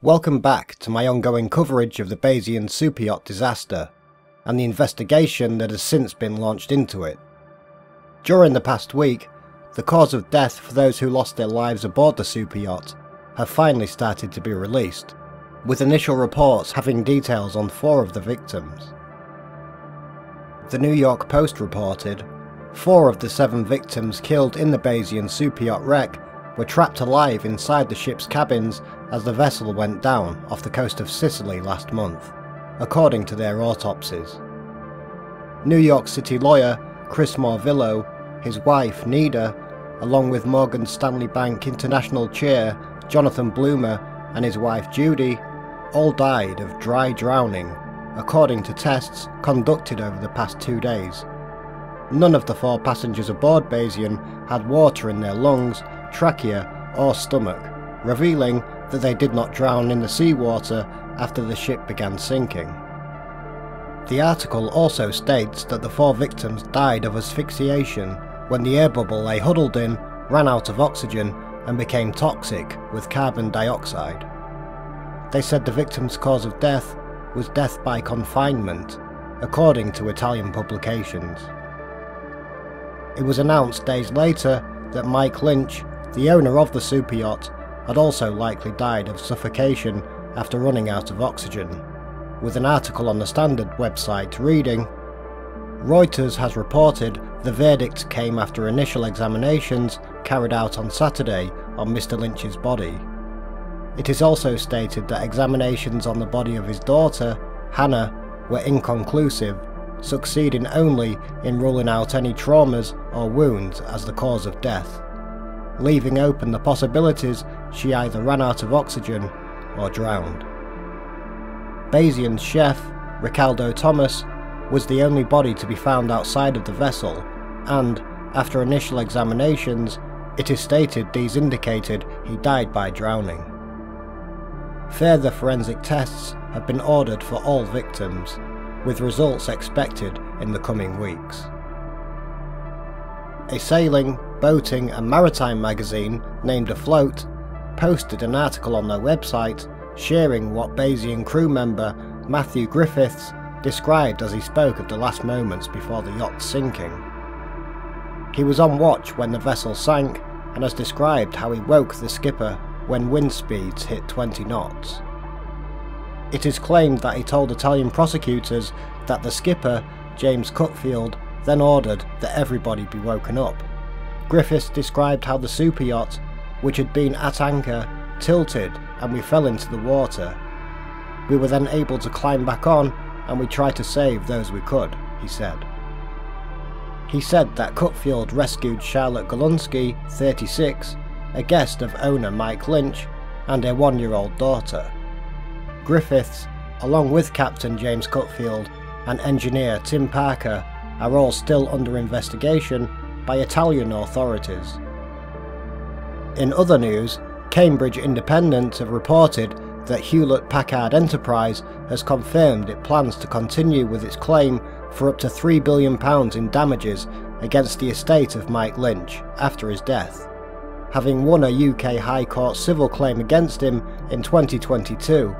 Welcome back to my ongoing coverage of the Bayesian super yacht disaster and the investigation that has since been launched into it. During the past week, the cause of death for those who lost their lives aboard the super yacht have finally started to be released, with initial reports having details on four of the victims. The New York Post reported four of the seven victims killed in the Bayesian super yacht wreck were trapped alive inside the ship's cabins as the vessel went down off the coast of Sicily last month, according to their autopsies. New York City lawyer Chris Morvillo, his wife Neda, along with Morgan Stanley Bank International Chair Jonathan Bloomer and his wife Judy, all died of dry drowning, according to tests conducted over the past two days. None of the four passengers aboard Bayesian had water in their lungs trachea, or stomach, revealing that they did not drown in the seawater after the ship began sinking. The article also states that the four victims died of asphyxiation when the air bubble they huddled in ran out of oxygen and became toxic with carbon dioxide. They said the victim's cause of death was death by confinement, according to Italian publications. It was announced days later that Mike Lynch, the owner of the super yacht had also likely died of suffocation after running out of oxygen, with an article on the Standard website reading Reuters has reported the verdict came after initial examinations carried out on Saturday on Mr. Lynch's body. It is also stated that examinations on the body of his daughter, Hannah, were inconclusive, succeeding only in ruling out any traumas or wounds as the cause of death leaving open the possibilities she either ran out of oxygen or drowned. Bayesian's chef, Recaldo Thomas, was the only body to be found outside of the vessel, and, after initial examinations, it is stated these indicated he died by drowning. Further forensic tests have been ordered for all victims, with results expected in the coming weeks. A sailing, boating and maritime magazine named Afloat posted an article on their website sharing what Bayesian crew member Matthew Griffiths described as he spoke of the last moments before the yacht's sinking. He was on watch when the vessel sank and has described how he woke the skipper when wind speeds hit 20 knots. It is claimed that he told Italian prosecutors that the skipper, James Cutfield, then ordered that everybody be woken up. Griffiths described how the super yacht, which had been at anchor, tilted and we fell into the water. We were then able to climb back on and we tried to save those we could, he said. He said that Cutfield rescued Charlotte Golunski, 36, a guest of owner Mike Lynch, and their one year old daughter. Griffiths, along with Captain James Cutfield and engineer Tim Parker, are all still under investigation by Italian authorities. In other news, Cambridge Independent have reported that Hewlett Packard Enterprise has confirmed it plans to continue with its claim for up to £3 billion in damages against the estate of Mike Lynch after his death, having won a UK High Court civil claim against him in 2022,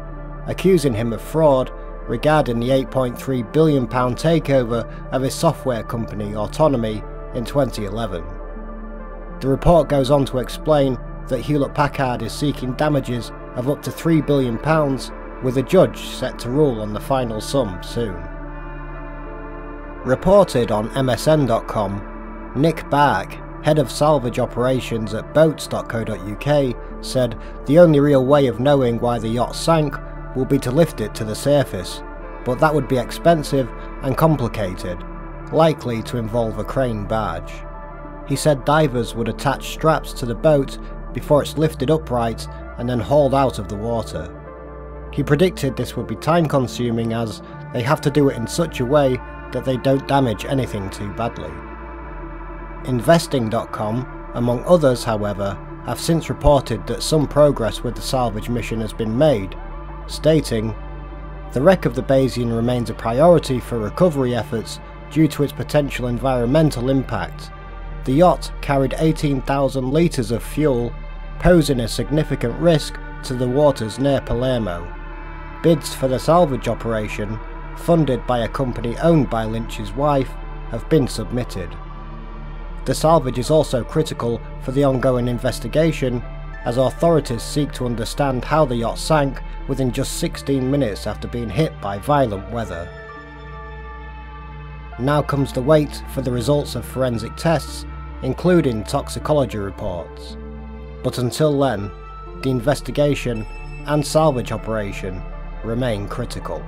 accusing him of fraud regarding the £8.3 billion takeover of his software company Autonomy in 2011. The report goes on to explain that Hewlett Packard is seeking damages of up to £3 billion, with a judge set to rule on the final sum soon. Reported on MSN.com, Nick Bark, head of salvage operations at boats.co.uk, said the only real way of knowing why the yacht sank will be to lift it to the surface, but that would be expensive and complicated, likely to involve a crane barge. He said divers would attach straps to the boat before it's lifted upright and then hauled out of the water. He predicted this would be time consuming as they have to do it in such a way that they don't damage anything too badly. Investing.com, among others however, have since reported that some progress with the salvage mission has been made, stating, The wreck of the Bayesian remains a priority for recovery efforts due to its potential environmental impact. The yacht carried 18,000 litres of fuel, posing a significant risk to the waters near Palermo. Bids for the salvage operation, funded by a company owned by Lynch's wife, have been submitted. The salvage is also critical for the ongoing investigation as authorities seek to understand how the yacht sank within just 16 minutes after being hit by violent weather. Now comes the wait for the results of forensic tests, including toxicology reports. But until then, the investigation and salvage operation remain critical.